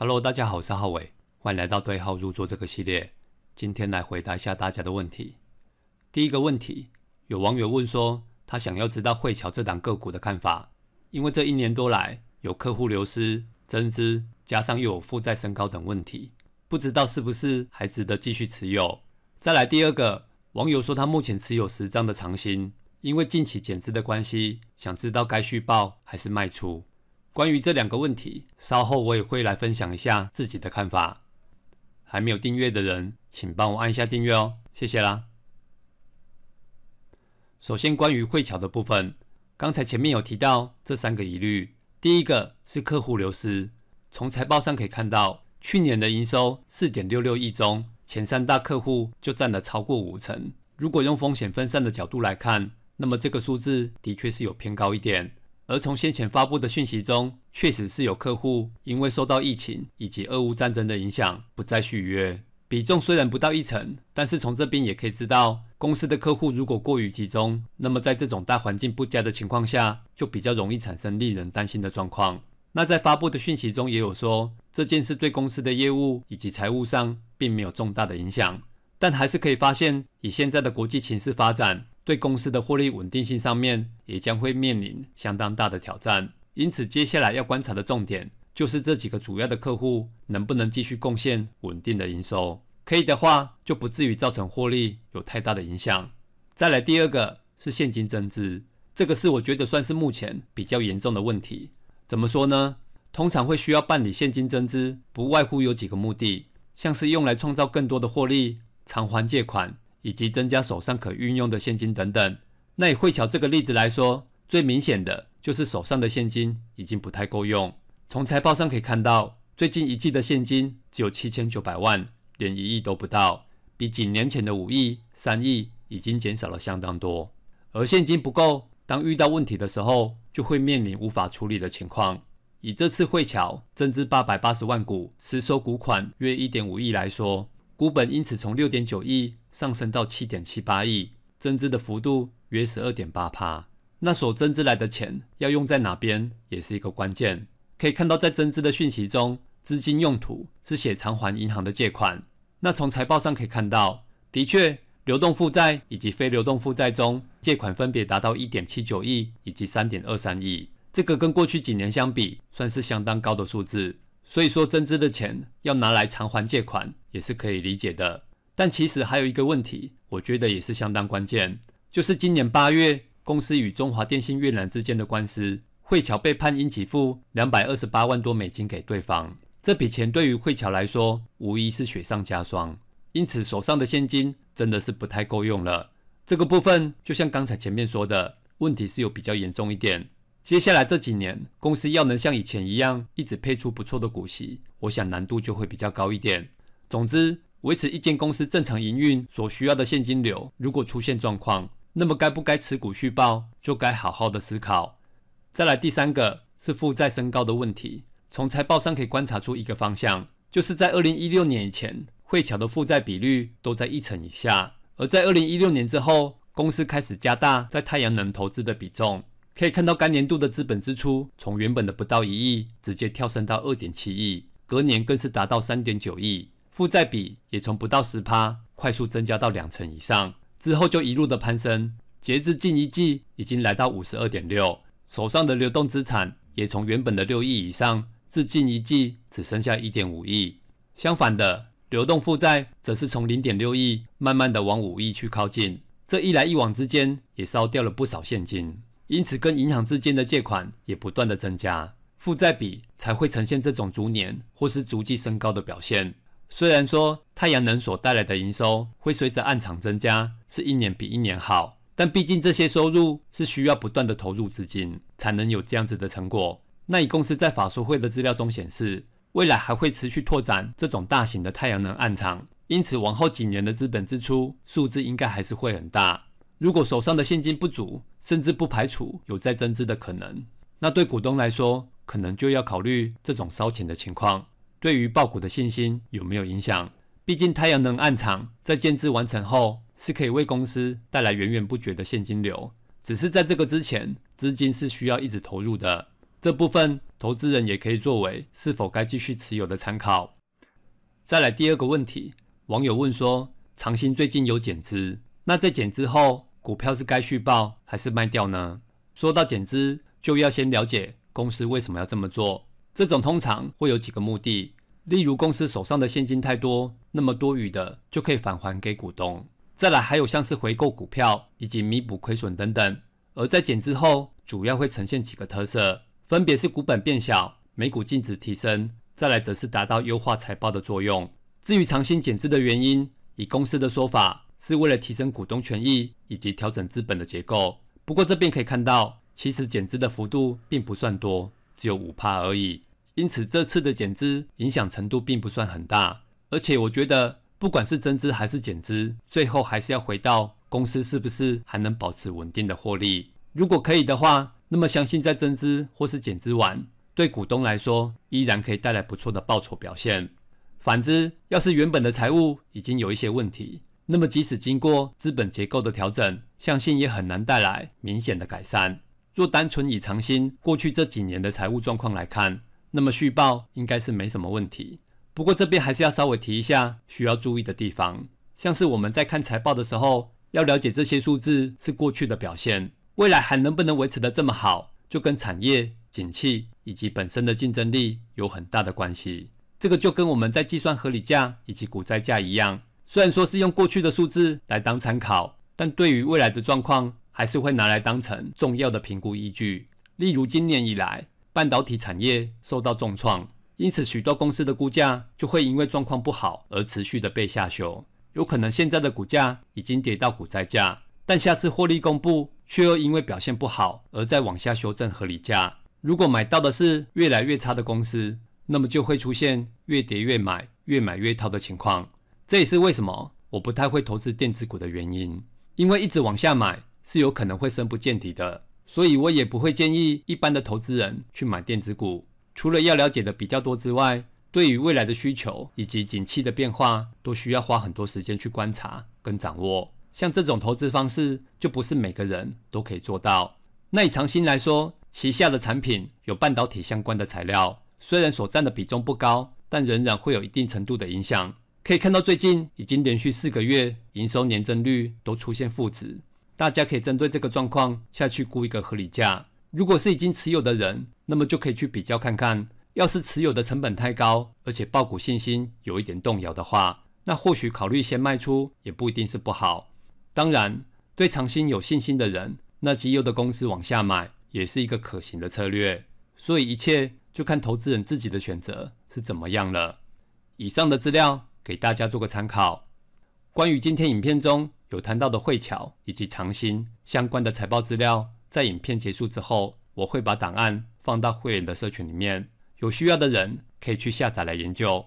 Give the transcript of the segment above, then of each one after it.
Hello，大家好，我是浩伟，欢迎来到对号入座这个系列。今天来回答一下大家的问题。第一个问题，有网友问说，他想要知道汇桥这档个股的看法，因为这一年多来有客户流失、增资，加上又有负债升高等问题，不知道是不是还值得继续持有。再来第二个，网友说他目前持有十张的长薪，因为近期减资的关系，想知道该续报还是卖出。关于这两个问题，稍后我也会来分享一下自己的看法。还没有订阅的人，请帮我按一下订阅哦，谢谢啦。首先，关于汇桥的部分，刚才前面有提到这三个疑虑。第一个是客户流失，从财报上可以看到，去年的营收四点六六亿中，前三大客户就占了超过五成。如果用风险分散的角度来看，那么这个数字的确是有偏高一点。而从先前发布的讯息中，确实是有客户因为受到疫情以及俄乌战争的影响，不再续约。比重虽然不到一成，但是从这边也可以知道，公司的客户如果过于集中，那么在这种大环境不佳的情况下，就比较容易产生令人担心的状况。那在发布的讯息中也有说，这件事对公司的业务以及财务上并没有重大的影响，但还是可以发现，以现在的国际形势发展。对公司的获利稳定性上面也将会面临相当大的挑战，因此接下来要观察的重点就是这几个主要的客户能不能继续贡献稳定的营收，可以的话就不至于造成获利有太大的影响。再来第二个是现金增资，这个是我觉得算是目前比较严重的问题。怎么说呢？通常会需要办理现金增资，不外乎有几个目的，像是用来创造更多的获利，偿还借款。以及增加手上可运用的现金等等。那以汇乔这个例子来说，最明显的就是手上的现金已经不太够用。从财报上可以看到，最近一季的现金只有七千九百万，连一亿都不到，比几年前的五亿、三亿已经减少了相当多。而现金不够，当遇到问题的时候，就会面临无法处理的情况。以这次汇乔增资八百八十万股，实收股款约一点五亿来说。股本因此从六点九亿上升到七点七八亿，增资的幅度约十二点八趴。那所增资来的钱要用在哪边，也是一个关键。可以看到，在增资的讯息中，资金用途是写偿还银行的借款。那从财报上可以看到，的确，流动负债以及非流动负债中，借款分别达到一点七九亿以及三点二三亿。这个跟过去几年相比，算是相当高的数字。所以说，增资的钱要拿来偿还借款也是可以理解的。但其实还有一个问题，我觉得也是相当关键，就是今年八月公司与中华电信越南之间的官司，汇桥被判应给付两百二十八万多美金给对方。这笔钱对于汇桥来说，无疑是雪上加霜。因此，手上的现金真的是不太够用了。这个部分就像刚才前面说的，问题是有比较严重一点。接下来这几年，公司要能像以前一样一直配出不错的股息，我想难度就会比较高一点。总之，维持一间公司正常营运所需要的现金流，如果出现状况，那么该不该持股续报，就该好好的思考。再来第三个是负债升高的问题，从财报上可以观察出一个方向，就是在二零一六年以前，汇桥的负债比率都在一成以下，而在二零一六年之后，公司开始加大在太阳能投资的比重。可以看到，该年度的资本支出从原本的不到一亿，直接跳升到二点七亿，隔年更是达到三点九亿，负债比也从不到十趴，快速增加到两成以上，之后就一路的攀升，截至近一季已经来到五十二点六，手上的流动资产也从原本的六亿以上，至近一季只剩下一点五亿，相反的，流动负债则是从零点六亿慢慢的往五亿去靠近，这一来一往之间也烧掉了不少现金。因此，跟银行之间的借款也不断的增加，负债比才会呈现这种逐年或是逐季升高的表现。虽然说太阳能所带来的营收会随着暗场增加，是一年比一年好，但毕竟这些收入是需要不断的投入资金才能有这样子的成果。那以公司在法说会的资料中显示，未来还会持续拓展这种大型的太阳能暗场，因此往后几年的资本支出数字应该还是会很大。如果手上的现金不足，甚至不排除有再增资的可能，那对股东来说，可能就要考虑这种烧钱的情况，对于爆股的信心有没有影响？毕竟太阳能暗场在建制完成后，是可以为公司带来源源不绝的现金流，只是在这个之前，资金是需要一直投入的。这部分投资人也可以作为是否该继续持有的参考。再来第二个问题，网友问说，长兴最近有减资，那在减资后，股票是该续报还是卖掉呢？说到减资，就要先了解公司为什么要这么做。这种通常会有几个目的，例如公司手上的现金太多，那么多余的就可以返还给股东。再来还有像是回购股票以及弥补亏损等等。而在减资后，主要会呈现几个特色。分别是股本变小、每股净值提升，再来则是达到优化财报的作用。至于长兴减资的原因，以公司的说法，是为了提升股东权益以及调整资本的结构。不过这边可以看到，其实减资的幅度并不算多，只有五帕而已。因此这次的减资影响程度并不算很大。而且我觉得，不管是增资还是减资，最后还是要回到公司是不是还能保持稳定的获利。如果可以的话。那么相信在增资或是减资完，对股东来说依然可以带来不错的报酬表现。反之，要是原本的财务已经有一些问题，那么即使经过资本结构的调整，相信也很难带来明显的改善。若单纯以长兴过去这几年的财务状况来看，那么续报应该是没什么问题。不过这边还是要稍微提一下需要注意的地方，像是我们在看财报的时候，要了解这些数字是过去的表现。未来还能不能维持的这么好，就跟产业景气以及本身的竞争力有很大的关系。这个就跟我们在计算合理价以及股债价一样，虽然说是用过去的数字来当参考，但对于未来的状况，还是会拿来当成重要的评估依据。例如今年以来，半导体产业受到重创，因此许多公司的估价就会因为状况不好而持续的被下修，有可能现在的股价已经跌到股灾价。但下次获利公布，却又因为表现不好而再往下修正合理价。如果买到的是越来越差的公司，那么就会出现越跌越买、越买越套的情况。这也是为什么我不太会投资电子股的原因，因为一直往下买是有可能会深不见底的。所以我也不会建议一般的投资人去买电子股。除了要了解的比较多之外，对于未来的需求以及景气的变化，都需要花很多时间去观察跟掌握。像这种投资方式，就不是每个人都可以做到。那以长兴来说，旗下的产品有半导体相关的材料，虽然所占的比重不高，但仍然会有一定程度的影响。可以看到，最近已经连续四个月营收年增率都出现负值。大家可以针对这个状况下去估一个合理价。如果是已经持有的人，那么就可以去比较看看，要是持有的成本太高，而且爆股信心有一点动摇的话，那或许考虑先卖出也不一定是不好。当然，对长兴有信心的人，那绩优的公司往下买也是一个可行的策略。所以一切就看投资人自己的选择是怎么样了。以上的资料给大家做个参考。关于今天影片中有谈到的汇巧以及长兴相关的财报资料，在影片结束之后，我会把档案放到会员的社群里面，有需要的人可以去下载来研究。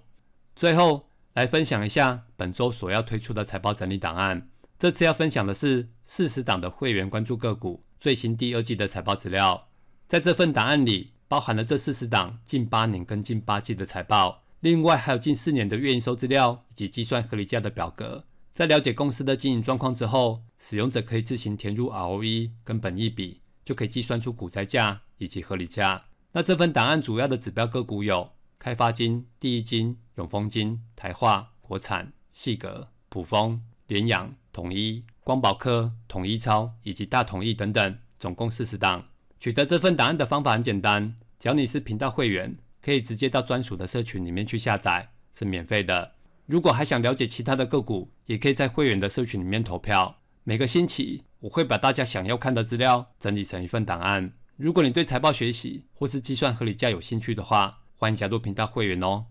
最后来分享一下本周所要推出的财报整理档案。这次要分享的是四十档的会员关注个股最新第二季的财报资料，在这份档案里包含了这四十档近八年跟近八季的财报，另外还有近四年的月营收资料以及计算合理价的表格。在了解公司的经营状况之后，使用者可以自行填入 ROE 跟本益比，就可以计算出股债价以及合理价。那这份档案主要的指标个股有开发金、第一金、永丰金、台化、国产、细格、普丰、联阳。统一、光宝科、统一超以及大统一等等，总共四十档。取得这份档案的方法很简单，只要你是频道会员，可以直接到专属的社群里面去下载，是免费的。如果还想了解其他的个股，也可以在会员的社群里面投票。每个星期我会把大家想要看的资料整理成一份档案。如果你对财报学习或是计算合理价有兴趣的话，欢迎加入频道会员哦。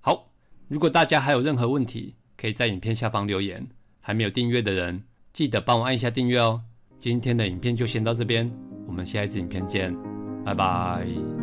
好，如果大家还有任何问题，可以在影片下方留言。还没有订阅的人，记得帮我按一下订阅哦。今天的影片就先到这边，我们下一次影片见，拜拜。